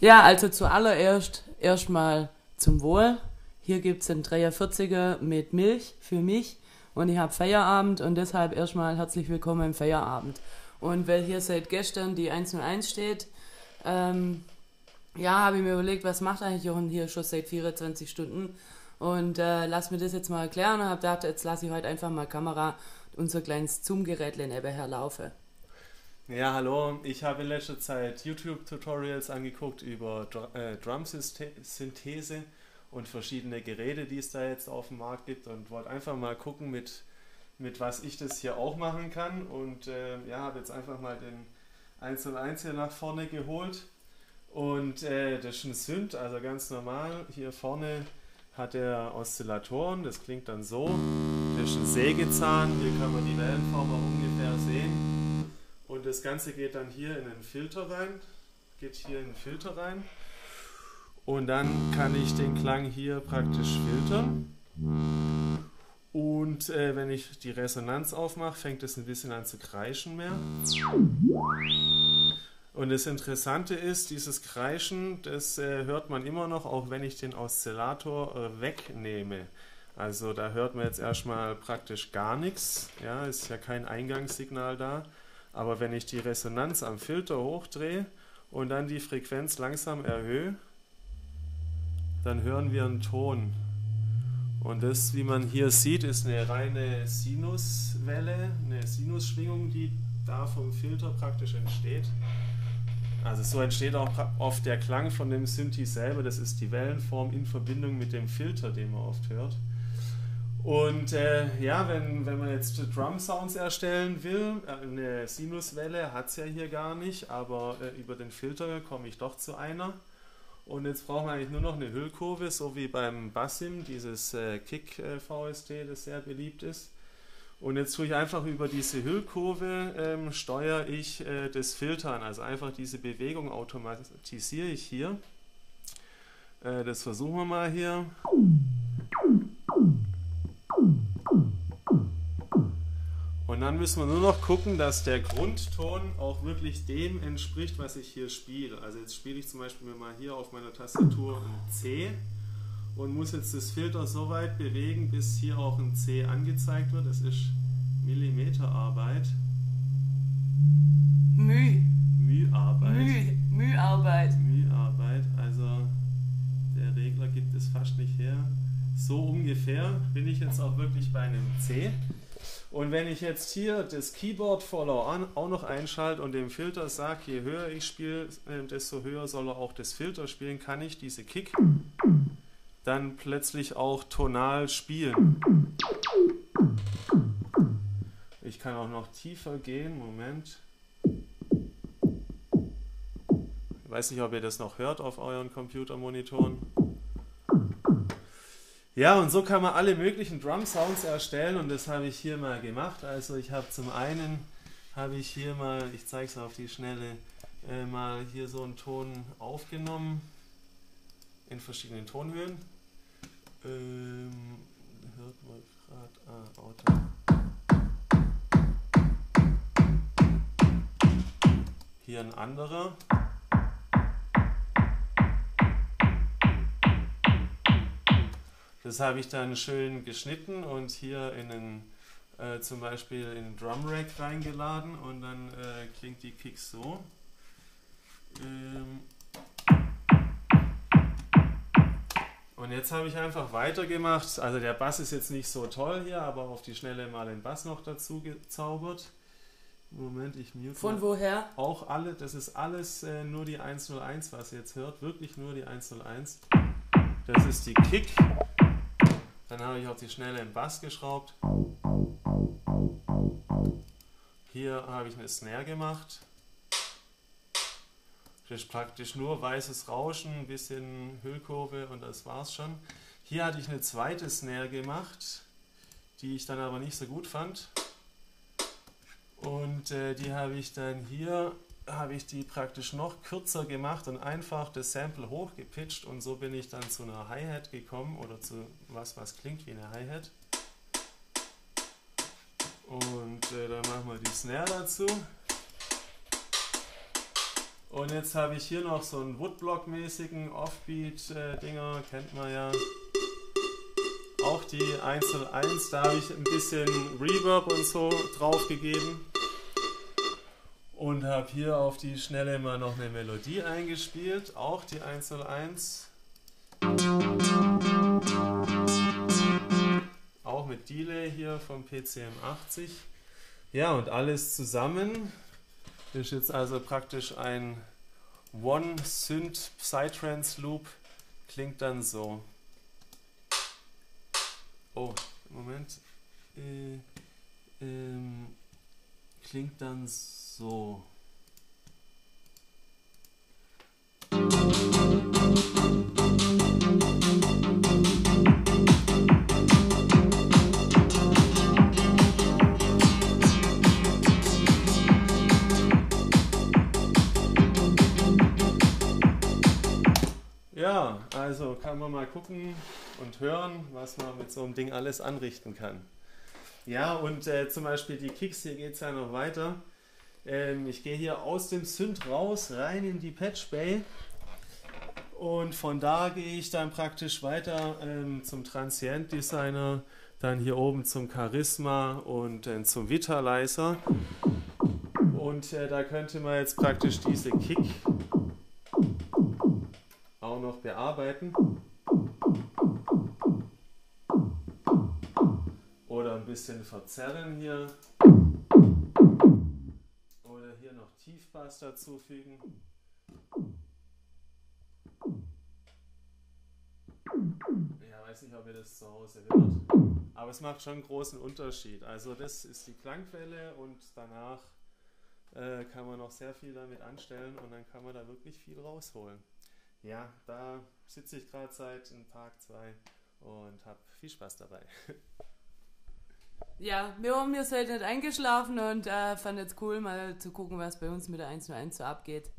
Ja, also zuallererst erstmal zum Wohl. Hier gibt es einen 43er mit Milch für mich und ich habe Feierabend und deshalb erstmal herzlich willkommen im Feierabend. Und weil hier seit gestern die 101 steht, ähm, ja, habe ich mir überlegt, was macht eigentlich Jochen hier schon seit 24 Stunden und äh, lass mir das jetzt mal erklären und habe gedacht, jetzt lasse ich heute einfach mal Kamera unser kleines Zoom-Gerät nebenher laufen. Ja, hallo. Ich habe in letzter Zeit YouTube-Tutorials angeguckt über Dr äh, Drum-Synthese und verschiedene Geräte, die es da jetzt auf dem Markt gibt und wollte einfach mal gucken, mit, mit was ich das hier auch machen kann. Und äh, ja, habe jetzt einfach mal den 101 hier nach vorne geholt. Und äh, das ist ein Synth, also ganz normal. Hier vorne hat er Oszillatoren, das klingt dann so. Das ist ein Sägezahn, hier kann man die Wellenform auch ungefähr sehen. Das Ganze geht dann hier in den Filter rein, geht hier in den Filter rein. Und dann kann ich den Klang hier praktisch filtern. Und äh, wenn ich die Resonanz aufmache, fängt es ein bisschen an zu kreischen mehr. Und das Interessante ist, dieses Kreischen, das äh, hört man immer noch, auch wenn ich den Oszillator äh, wegnehme. Also da hört man jetzt erstmal praktisch gar nichts. Ja, ist ja kein Eingangssignal da. Aber wenn ich die Resonanz am Filter hochdrehe und dann die Frequenz langsam erhöhe, dann hören wir einen Ton. Und das, wie man hier sieht, ist eine reine Sinuswelle, eine Sinusschwingung, die da vom Filter praktisch entsteht. Also so entsteht auch oft der Klang von dem Synthi selber. Das ist die Wellenform in Verbindung mit dem Filter, den man oft hört. Und äh, ja, wenn, wenn man jetzt Drum Sounds erstellen will, äh, eine Sinuswelle hat es ja hier gar nicht, aber äh, über den Filter komme ich doch zu einer. Und jetzt brauchen wir eigentlich nur noch eine Hüllkurve, so wie beim Bassim, dieses äh, Kick äh, VST, das sehr beliebt ist. Und jetzt tue ich einfach über diese Hüllkurve, ähm, steuere ich äh, das Filtern, also einfach diese Bewegung automatisiere ich hier. das versuchen wir mal hier. Und dann müssen wir nur noch gucken, dass der Grundton auch wirklich dem entspricht, was ich hier spiele. Also jetzt spiele ich zum Beispiel mal hier auf meiner Tastatur ein C und muss jetzt das Filter so weit bewegen, bis hier auch ein C angezeigt wird. Das ist Millimeterarbeit. Müh. Müharbeit. Müh. Müharbeit. Müharbeit. Also der Regler gibt es fast nicht her. So ungefähr bin ich jetzt auch wirklich bei einem C. Und wenn ich jetzt hier das Keyboard Follow auch noch einschalte und dem Filter sage, je höher ich spiele, äh, desto höher soll er auch das Filter spielen, kann ich diese Kick dann plötzlich auch tonal spielen. Ich kann auch noch tiefer gehen. Moment. Ich weiß nicht, ob ihr das noch hört auf euren Computermonitoren. Ja, und so kann man alle möglichen Drum-Sounds erstellen und das habe ich hier mal gemacht. Also ich habe zum einen, habe ich hier mal, ich zeige es auf die Schnelle, äh, mal hier so einen Ton aufgenommen in verschiedenen Tonhöhen. Ähm, hört man gerade, ah, Auto. Hier ein anderer. Das habe ich dann schön geschnitten und hier in den, äh, zum Beispiel in den Drum Rack reingeladen und dann äh, klingt die Kick so. Ähm und jetzt habe ich einfach weitergemacht. Also der Bass ist jetzt nicht so toll hier, aber auf die Schnelle mal den Bass noch dazu gezaubert. Moment, ich mute. Von woher? Auch alle, das ist alles äh, nur die 101, was ihr jetzt hört. Wirklich nur die 101. Das ist die Kick. Dann habe ich auf die Schnelle einen Bass geschraubt. Hier habe ich eine Snare gemacht. Das ist praktisch nur weißes Rauschen, ein bisschen Hüllkurve und das war's schon. Hier hatte ich eine zweite Snare gemacht, die ich dann aber nicht so gut fand. Und äh, die habe ich dann hier habe ich die praktisch noch kürzer gemacht und einfach das Sample hochgepitcht und so bin ich dann zu einer Hi-Hat gekommen oder zu was, was klingt wie eine Hi-Hat. Und äh, dann machen wir die Snare dazu. Und jetzt habe ich hier noch so einen Woodblock-mäßigen Offbeat-Dinger, kennt man ja. Auch die 101, da habe ich ein bisschen Reverb und so drauf gegeben. Und habe hier auf die Schnelle mal noch eine Melodie eingespielt, auch die 101. Auch mit Delay hier vom PCM80. Ja, und alles zusammen ist jetzt also praktisch ein One-Synth Psytrance Loop. Klingt dann so. Oh, Moment. Äh, ähm, klingt dann so. Ja, also kann man mal gucken und hören, was man mit so einem Ding alles anrichten kann. Ja, und äh, zum Beispiel die Kicks, hier geht es ja noch weiter. Ähm, ich gehe hier aus dem Synth raus, rein in die Patch Bay. Und von da gehe ich dann praktisch weiter ähm, zum Transient Designer, dann hier oben zum Charisma und äh, zum Vitalizer. Und äh, da könnte man jetzt praktisch diese Kick auch noch bearbeiten. Oder ein bisschen verzerren hier. Tiefbass dazufügen. Ja, weiß nicht, ob ihr das zu Hause hört. Aber es macht schon einen großen Unterschied. Also das ist die Klangquelle und danach äh, kann man noch sehr viel damit anstellen und dann kann man da wirklich viel rausholen. Ja, da sitze ich gerade seit einem Tag, zwei und habe viel Spaß dabei. Ja, wir haben jetzt heute nicht eingeschlafen und äh, fand jetzt cool, mal zu gucken, was bei uns mit der 101 so abgeht.